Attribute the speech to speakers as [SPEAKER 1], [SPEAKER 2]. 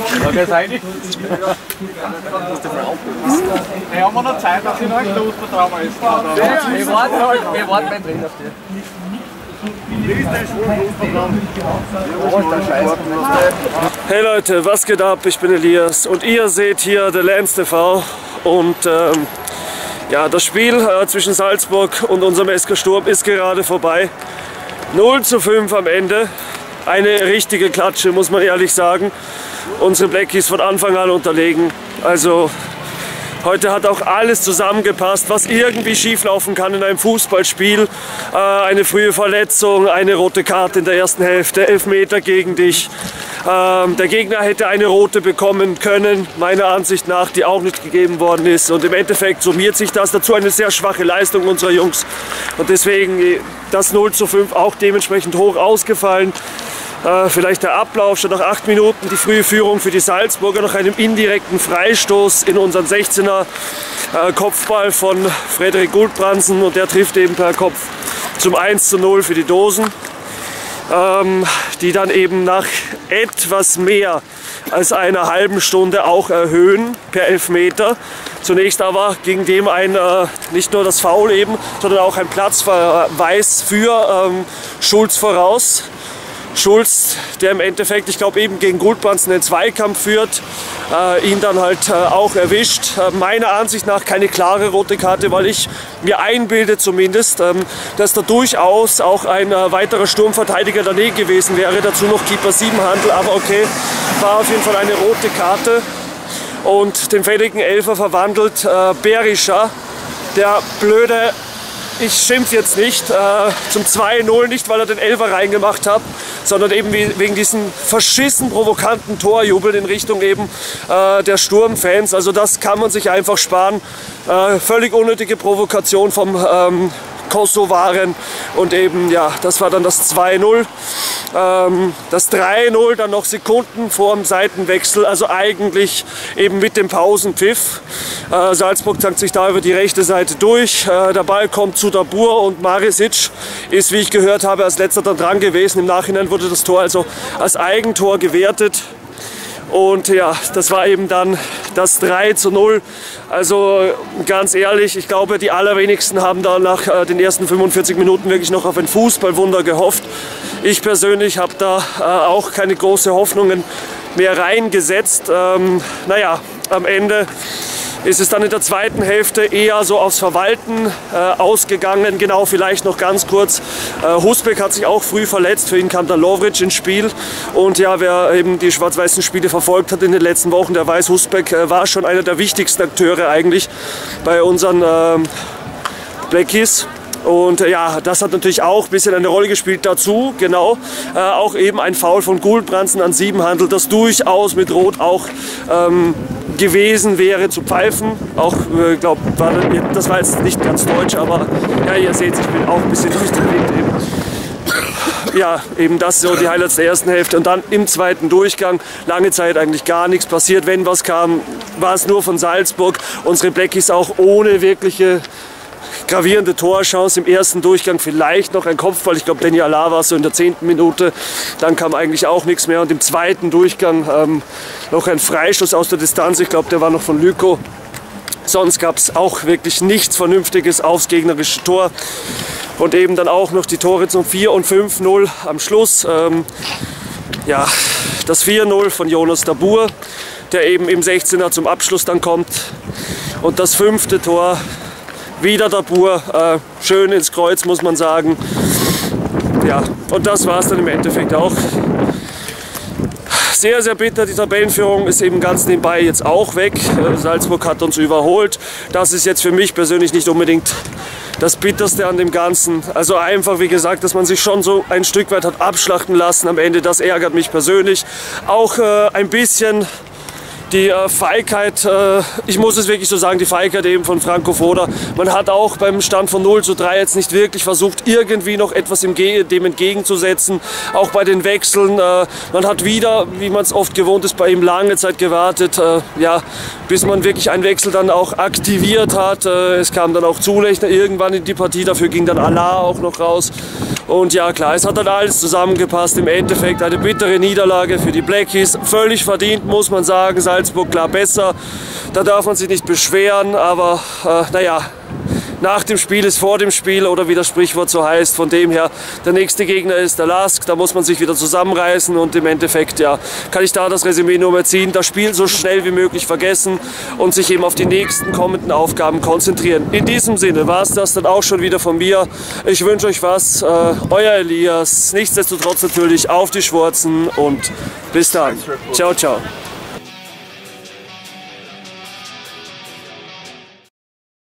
[SPEAKER 1] Ja, wer seid ihr? Ja, haben wir noch Zeit, dass ich noch ein Klostertrauma ist. Wir warten, wir warten beim Trainer auf dich.
[SPEAKER 2] Hey Leute, was geht ab? Ich bin Elias und ihr seht hier The Lance TV und ähm, ja, das Spiel äh, zwischen Salzburg und unserem SK Sturm ist gerade vorbei. 0 zu 5 am Ende. Eine richtige Klatsche, muss man ehrlich sagen. Unsere Blackies von Anfang an unterlegen. Also Heute hat auch alles zusammengepasst, was irgendwie schieflaufen kann in einem Fußballspiel. Äh, eine frühe Verletzung, eine rote Karte in der ersten Hälfte, elf Meter gegen dich. Ähm, der Gegner hätte eine rote bekommen können, meiner Ansicht nach, die auch nicht gegeben worden ist. Und im Endeffekt summiert sich das dazu eine sehr schwache Leistung unserer Jungs. Und deswegen das 0 zu 5 auch dementsprechend hoch ausgefallen. Äh, vielleicht der Ablauf schon nach acht Minuten, die frühe Führung für die Salzburger nach einem indirekten Freistoß in unseren 16er äh, Kopfball von Frederik Guldbransen und der trifft eben per Kopf zum 1 zu 0 für die Dosen, ähm, die dann eben nach etwas mehr als einer halben Stunde auch erhöhen per Elfmeter. Zunächst aber ging dem ein, äh, nicht nur das Foul eben, sondern auch ein Platzverweis für ähm, Schulz voraus. Schulz, der im Endeffekt, ich glaube eben gegen Goldbransen den Zweikampf führt, äh, ihn dann halt äh, auch erwischt. Äh, meiner Ansicht nach keine klare rote Karte, weil ich mir einbilde zumindest, ähm, dass da durchaus auch ein äh, weiterer Sturmverteidiger daneben gewesen wäre. Dazu noch Keeper 7 Handel, aber okay, war auf jeden Fall eine rote Karte. Und den fälligen Elfer verwandelt äh, Berischer, der blöde ich schimpfe jetzt nicht, äh, zum 2-0, nicht weil er den Elfer reingemacht hat, sondern eben wegen diesem verschissen provokanten Torjubel in Richtung eben äh, der Sturmfans. Also das kann man sich einfach sparen. Äh, völlig unnötige Provokation vom ähm, Kosovaren und eben, ja, das war dann das 2-0. Ähm, das 3-0 dann noch Sekunden vor dem Seitenwechsel, also eigentlich eben mit dem Pausenpfiff. Äh, Salzburg zankt sich da über die rechte Seite durch. Äh, der Ball kommt zu Dabur und Marisic ist, wie ich gehört habe, als letzter dann dran gewesen. Im Nachhinein wurde das Tor also als Eigentor gewertet. Und ja, das war eben dann das 3 zu 0. Also ganz ehrlich, ich glaube, die allerwenigsten haben da nach äh, den ersten 45 Minuten wirklich noch auf ein Fußballwunder gehofft. Ich persönlich habe da äh, auch keine großen Hoffnungen mehr reingesetzt. Ähm, naja, am Ende ist es dann in der zweiten Hälfte eher so aufs Verwalten äh, ausgegangen. Genau, vielleicht noch ganz kurz. Äh, Husbeck hat sich auch früh verletzt. Für ihn kam dann Lovric ins Spiel. Und ja, wer eben die schwarz-weißen Spiele verfolgt hat in den letzten Wochen, der weiß, Husbeck äh, war schon einer der wichtigsten Akteure eigentlich bei unseren äh, Blackies. Und äh, ja, das hat natürlich auch ein bisschen eine Rolle gespielt dazu, genau. Äh, auch eben ein Foul von Gulbransen an Siebenhandel, das durchaus mit Rot auch ähm, gewesen wäre zu pfeifen. Auch, äh, glaube, das war jetzt nicht ganz deutsch, aber ja, ihr seht, ich bin auch ein bisschen durchgedreht eben. Ja, eben das so die Highlights der ersten Hälfte und dann im zweiten Durchgang lange Zeit eigentlich gar nichts passiert. Wenn was kam, war es nur von Salzburg. Unsere Blackies auch ohne wirkliche gravierende Torchance im ersten Durchgang, vielleicht noch ein Kopfball. Ich glaube, Danny Alava war so in der zehnten Minute. Dann kam eigentlich auch nichts mehr. Und im zweiten Durchgang ähm, noch ein Freistoß aus der Distanz. Ich glaube, der war noch von Lyko. Sonst gab es auch wirklich nichts Vernünftiges aufs gegnerische Tor. Und eben dann auch noch die Tore zum 4 und 5-0 am Schluss. Ähm, ja, das 4-0 von Jonas Dabur, der eben im 16er zum Abschluss dann kommt. Und das fünfte Tor wieder der Bur, äh, schön ins Kreuz muss man sagen. Ja, und das war es dann im Endeffekt auch. Sehr, sehr bitter, die Tabellenführung ist eben ganz nebenbei jetzt auch weg. Äh, Salzburg hat uns überholt. Das ist jetzt für mich persönlich nicht unbedingt das Bitterste an dem Ganzen. Also einfach, wie gesagt, dass man sich schon so ein Stück weit hat abschlachten lassen am Ende. Das ärgert mich persönlich. Auch äh, ein bisschen die äh, Feigheit, äh, ich muss es wirklich so sagen, die Feigheit eben von Franco Foda. Man hat auch beim Stand von 0 zu 3 jetzt nicht wirklich versucht, irgendwie noch etwas dem entgegenzusetzen. Auch bei den Wechseln. Äh, man hat wieder, wie man es oft gewohnt ist, bei ihm lange Zeit gewartet, ja, bis man wirklich einen Wechsel dann auch aktiviert hat. Es kam dann auch Zulechner irgendwann in die Partie, dafür ging dann Allah auch noch raus. Und ja klar, es hat dann alles zusammengepasst. Im Endeffekt eine bittere Niederlage für die Blackies. Völlig verdient, muss man sagen. Salzburg klar besser. Da darf man sich nicht beschweren. Aber äh, naja, nach dem Spiel ist vor dem Spiel oder wie das Sprichwort so heißt. Von dem her, der nächste Gegner ist der Lask, da muss man sich wieder zusammenreißen und im Endeffekt ja, kann ich da das Resümee nur mehr ziehen, das Spiel so schnell wie möglich vergessen und sich eben auf die nächsten kommenden Aufgaben konzentrieren. In diesem Sinne war es das dann auch schon wieder von mir. Ich wünsche euch was, äh, euer Elias, nichtsdestotrotz natürlich auf die Schwarzen und bis dann. Ciao, ciao.